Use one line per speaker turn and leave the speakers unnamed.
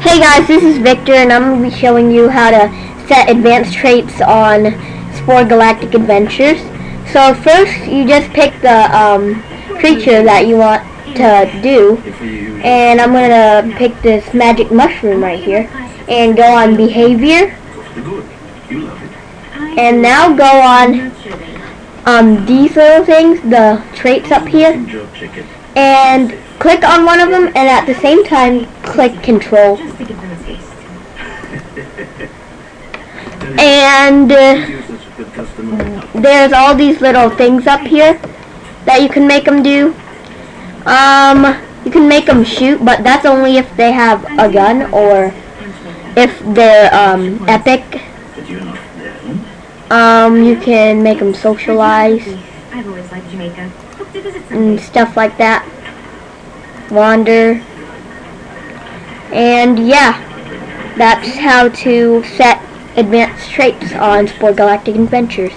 Hey guys, this is Victor and I'm going to be showing you how to set advanced traits on Spore Galactic Adventures. So first you just pick the um, creature that you want to do and I'm going to pick this magic mushroom right here and go on behavior and now go on um, these little things, the traits up here and click on one of them and at the same time click control. And uh, there's all these little things up here that you can make them do. Um you can make them shoot but that's only if they have a gun or if they're um epic. Um you can make them socialize and stuff like that. Wander and yeah that's how to set advanced traits on Spore Galactic Adventures